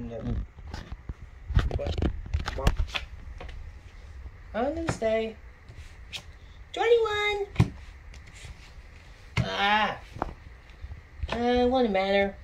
And then, Mm. but I'm gonna stay. 21! Ah! Uh, wouldn't matter.